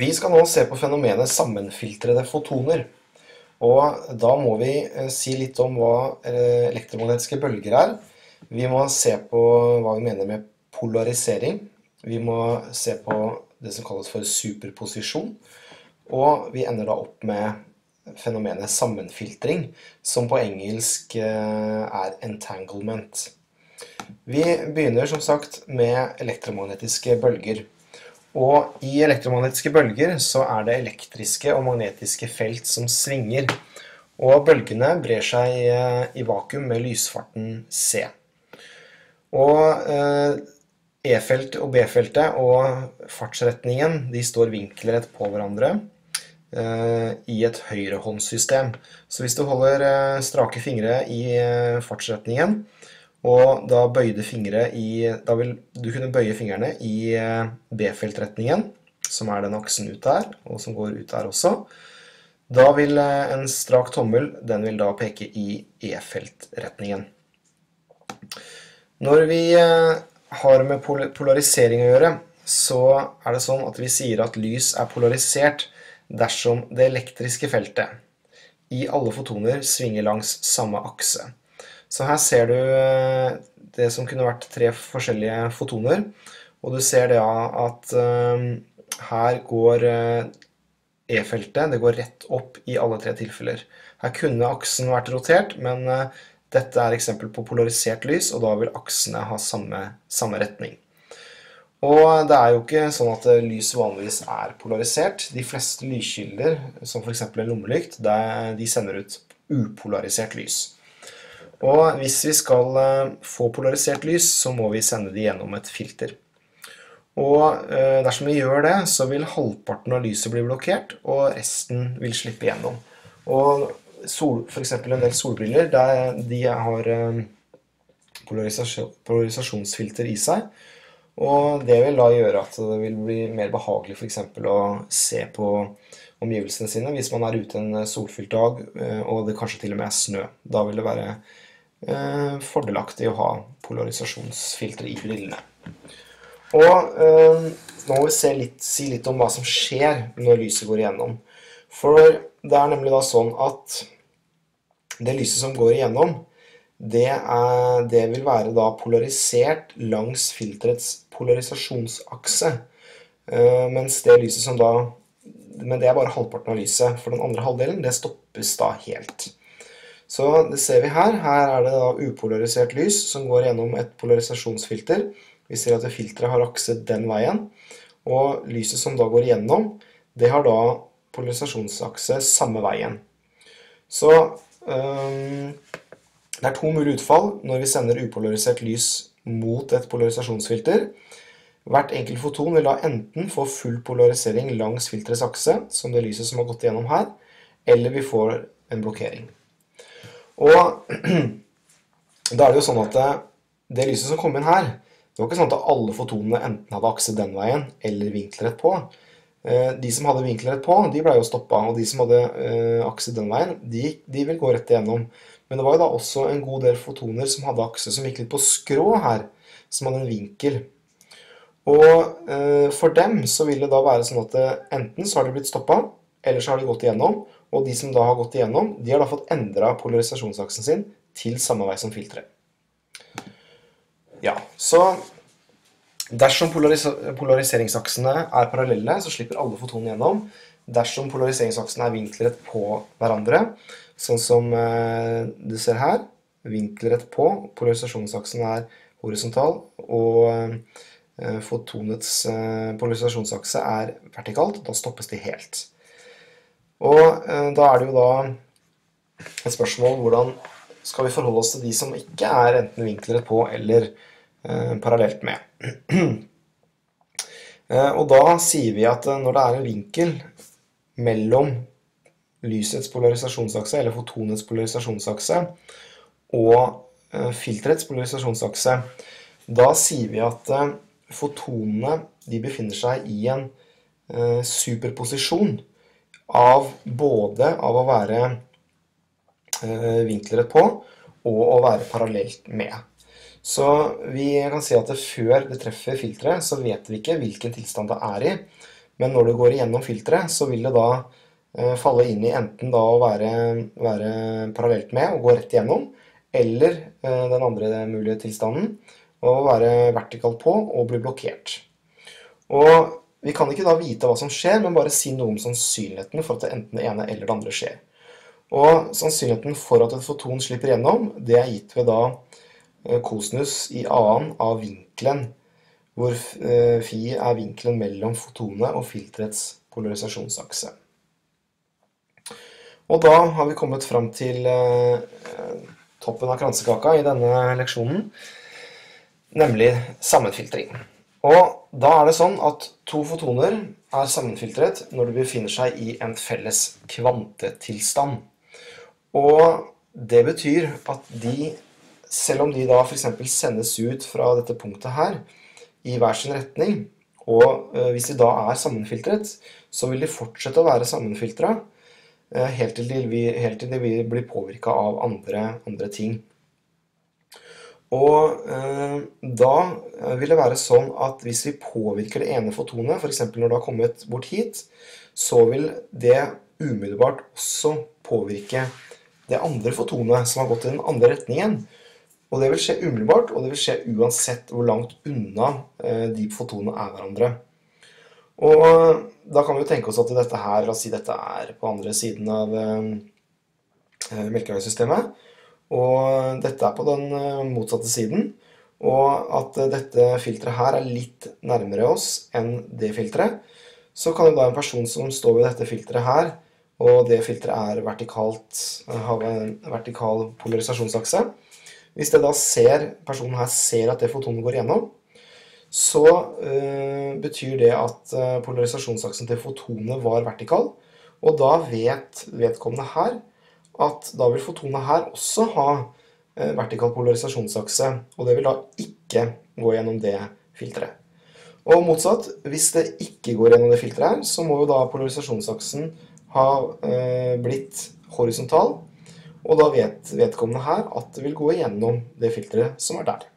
Vi skal nå se på fenomenet sammenfiltrede fotoner. Og da må vi eh, si litt om hva eh, elektromagnetiske bølger er. Vi må se på hva vi mener med polarisering. Vi må se på det som kalles for superposisjon. Og vi ender da opp med fenomenet sammenfiltring, som på engelsk eh, er entanglement. Vi begynner som sagt med elektromagnetiske bølger. Og i elektromagnetiske bølger så er det elektriske og magnetiske felt som svinger. Og bølgene brer seg eh, i vakuum med lysfarten C. Og eh, E-feltet og B-feltet og fartsretningen de står vinkelrett på hverandre eh, i et høyrehåndssystem. Så hvis du holder strake fingre i fartsretningen, og da bøyde fingre i Da vil du kunne bøye fingrene i eh, B-feltretningen, som er den aksen ut der, og som går ut der også. Da vil eh, en strak tommel den vil da peke i E-feltretningen. Når vi eh, har med polarisering å gjøre, så er det sånn at vi sier at lys er polarisert dersom det elektriske feltet i alle fotoner svinger langs samme akse. Så her ser du eh, det som kunne vært tre forskjellige fotoner. Og du ser det at eh, her går eh, E-feltet det går rett opp i alle tre tilfeller. Her kunne aksen vært rotert, men dette er eksempel på polarisert lys, og da vil aksene ha samme, samme retning. Og det er jo ikke sånn at lys vanligvis er polarisert. De fleste lyskilder, som f.eks. en lommelykt, de sender ut upolarisert lys. Og hvis vi skal eh, få polarisert lys, så må vi sende det gjennom et filter. Og eh, dersom vi gjør det, så vil halvparten av lyset bli blokkert, og resten vil slippe gjennom. Og sol, eksempel en del solbriller, de har eh, polarisasjonsfilter i seg. Og det vil da gjøre at det vil bli mer behagelig eksempel å se på omgivelsene sine hvis man er ute en solfylt dag og det kanskje til og med er snø. Da vil det være fordelaktig å ha polarisasjonsfiltre i brillene. Og eh, nå må vi litt, si litt om hva som skjer når lyset går igjennom. For det er nemlig da sånn at det lyset som går igjennom, det, er, det vil være da polarisert langs filterets polarisasjonsakse. Eh, mens det lyset som da Men det er bare halvparten av lyset. For den andre halvdelen, det stoppes da helt. Så det ser vi her. Her er det da upolarisert lys som går gjennom et polarisasjonsfilter. Vi ser at filteret har akse den veien. Og lyset som da går gjennom, det har da polarisasjonsakse samme veien. Så um, det er to mulige utfall når vi sender upolarisert lys mot et polarisasjonsfilter. Hvert enkelt foton vil da enten få full polarisering langs filterets akse, som det lyset som har gått gjennom her, eller vi får en blokkering. Og da er det jo sånn at det, det lyset som kom inn her, det var ikke sånn at alle fotonene enten hadde akse den veien eller vinkelrett på. Eh, de som hadde vinkelrett på, de ble jo stoppa, og de som hadde eh, akse den veien, de, de, vil gå rett igjennom. Men det var jo da også en god del fotoner som hadde akse som gikk litt på skrå her, som hadde en vinkel. Og eh, for dem så vil det da være sånn at enten så har de blitt stoppa, eller så har de gått igjennom, og de som da har gått igjennom, de har da fått endra polarisasjonsaksen sin til samme vei som filteret. Ja, så dersom polaris polariseringsaksene er parallelle, så slipper alle fotonene gjennom. Dersom polariseringsaksene er vinklet på hverandre, sånn som eh, du ser her, vinkelrett på, polarisasjonsaksen er horisontal, og eh, fotonets eh, polarisasjonsakse er vertikalt, da stoppes de helt. Og eh, da er det jo da et spørsmål hvordan skal vi forholde oss til de som ikke er enten vinklet på eller eh, parallelt med. eh, og da sier vi at når det er en vinkel mellom lysets polarisasjonsakse, eller fotonets polarisasjonsakse, og filterets polarisasjonsakse, da sier vi at fotonene befinner seg i en superposisjon av både av å være eh, vinkleret på og å være parallelt med. Så vi kan si at før det treffer filteret, så vet vi ikke hvilken tilstand det er i. Men når det går igjennom filteret, så vil det da eh, falle inn i enten da å være, være parallelt med og gå rett igjennom, eller eh, den andre mulige tilstanden, å være vertikalt på og bli blokkert. Og vi kan ikke da vite hva som skjer, men bare si noe om sannsynligheten for at det enten det ene eller det andre skjer. Og sannsynligheten for at et foton slipper gjennom, det er gitt ved da kosinus i annen av vinkelen hvor fi eh, er vinkelen mellom fotonet og filterets polarisasjonsakse. Og da har vi kommet fram til eh, toppen av kransekaka i denne leksjonen, nemlig sammenfiltring. Og da er det sånn at to fotoner er sammenfiltret når de befinner seg i en felles kvantetilstand. Og det betyr at de, selv om de da f.eks. sendes ut fra dette punktet her, i hver sin retning. Og eh, hvis de da er sammenfiltret, så vil de fortsette å være sammenfiltra eh, helt, til de, vil påvirka av andre, andre, ting. Og eh, da vil det være sånn at hvis vi påvirker det ene fotonet, f.eks. når det har kommet bort hit, så vil det umiddelbart også påvirke det andre fotonet som har gått i den andre retningen. Og det vil skje umiddelbart, og det vil skje uansett hvor langt unna eh, de fotonene er hverandre. Og da kan vi jo tenke oss at dette her, la oss si dette er på andre siden av eh, eh, Melkeveisystemet, og dette er på den motsatte siden, og at dette filteret her er litt nærmere oss enn det filteret, så kan jo da en person som står ved dette filteret her, og det filteret er vertikalt, har en vertikal polarisasjonsakse, hvis det da ser, personen her ser at det fotonet går igjennom, så øh, betyr det at polarisasjonsaksen til fotonet var vertikal. Og da vet vedkommende her at da vil fotonet her også ha uh, vertikal polarisasjonsakse, og det vil da ikke gå gjennom det filteret. Og motsatt, hvis det ikke går gjennom det filteret her, så må jo da polarisasjonsaksen ha blitt horisontal, og da vet vedkommende her at det vil gå gjennom det filteret som er der.